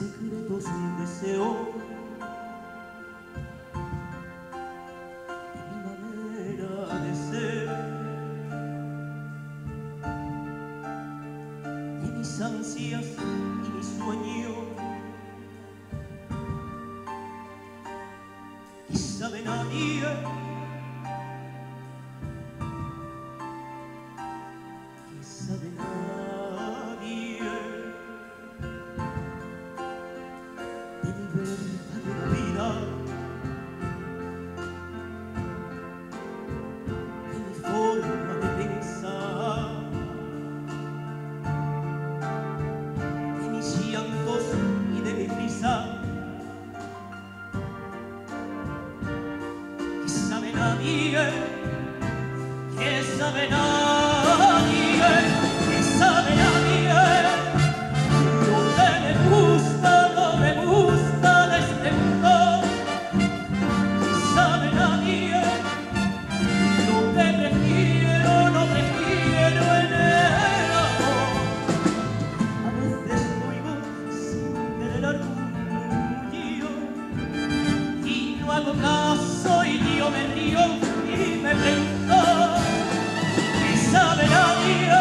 secreto es un deseo. De mi manera de ser. De mis ansias y mis sueños. Y sabe nadie Kiss of an sabe caso y yo me río y me pregunto ¿qué sabe nadie?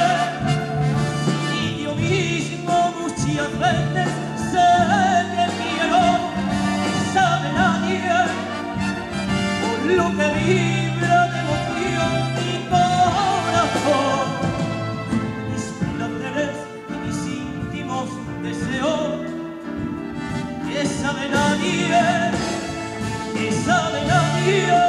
Y yo mismo muchas veces sé que quiero ¿qué sabe nadie? Por lo que vibra de emoción mi corazón mis placeres y mis íntimos deseos ¿qué sabe nadie? coming on here.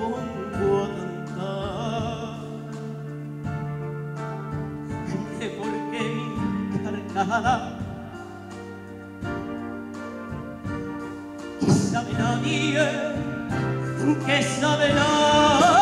pongo a cantar. Gente, ¿por qué mi carcajada? Y sabe nadie que sabe nadie.